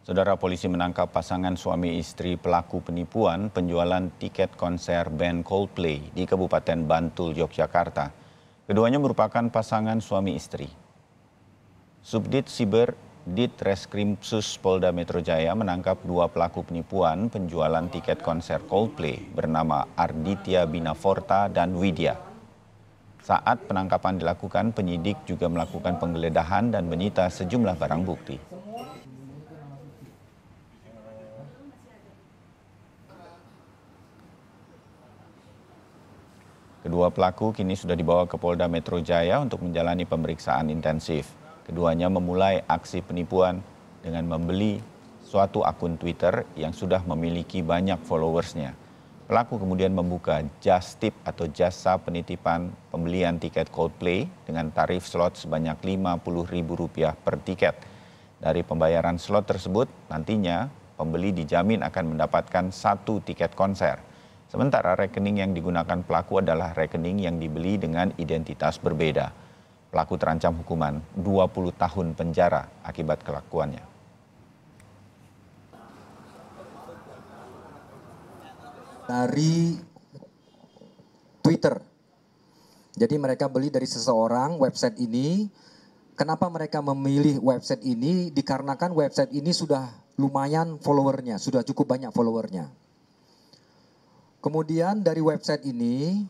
Saudara polisi menangkap pasangan suami istri pelaku penipuan penjualan tiket konser band Coldplay di Kabupaten Bantul, Yogyakarta. Keduanya merupakan pasangan suami istri. Subdit Siber Dit Reskrimsus Polda Metro Jaya menangkap dua pelaku penipuan penjualan tiket konser Coldplay bernama Arditya Binaforta dan Widya. Saat penangkapan dilakukan, penyidik juga melakukan penggeledahan dan menyita sejumlah barang bukti. Kedua pelaku kini sudah dibawa ke Polda Metro Jaya untuk menjalani pemeriksaan intensif. Keduanya memulai aksi penipuan dengan membeli suatu akun Twitter yang sudah memiliki banyak followersnya. Pelaku kemudian membuka just tip atau jasa penitipan pembelian tiket Coldplay dengan tarif slot sebanyak Rp50.000 per tiket. Dari pembayaran slot tersebut, nantinya pembeli dijamin akan mendapatkan satu tiket konser. Sementara rekening yang digunakan pelaku adalah rekening yang dibeli dengan identitas berbeda. Pelaku terancam hukuman 20 tahun penjara akibat kelakuannya. dari Twitter. Jadi mereka beli dari seseorang website ini. Kenapa mereka memilih website ini? Dikarenakan website ini sudah lumayan followernya, sudah cukup banyak followernya. Kemudian dari website ini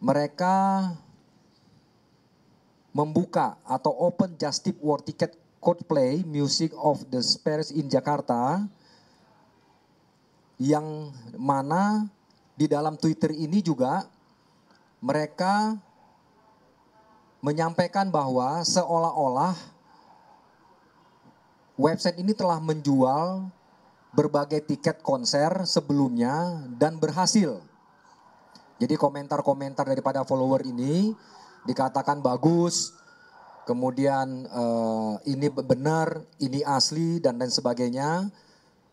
mereka membuka atau open just tip war ticket Coldplay Music of the Spirits in Jakarta yang mana di dalam Twitter ini juga mereka menyampaikan bahwa seolah-olah website ini telah menjual berbagai tiket konser sebelumnya dan berhasil. Jadi komentar-komentar daripada follower ini dikatakan bagus, kemudian uh, ini benar, ini asli dan lain sebagainya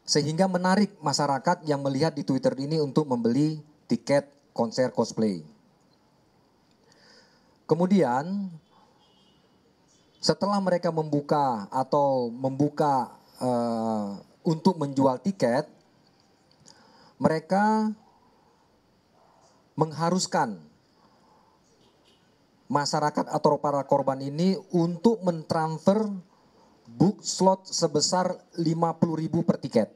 sehingga menarik masyarakat yang melihat di Twitter ini untuk membeli tiket konser cosplay. Kemudian setelah mereka membuka atau membuka uh, untuk menjual tiket, mereka mengharuskan masyarakat atau para korban ini untuk mentransfer book slot sebesar 50.000 per tiket.